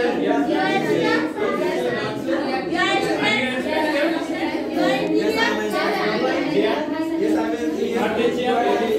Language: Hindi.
Yes, I will.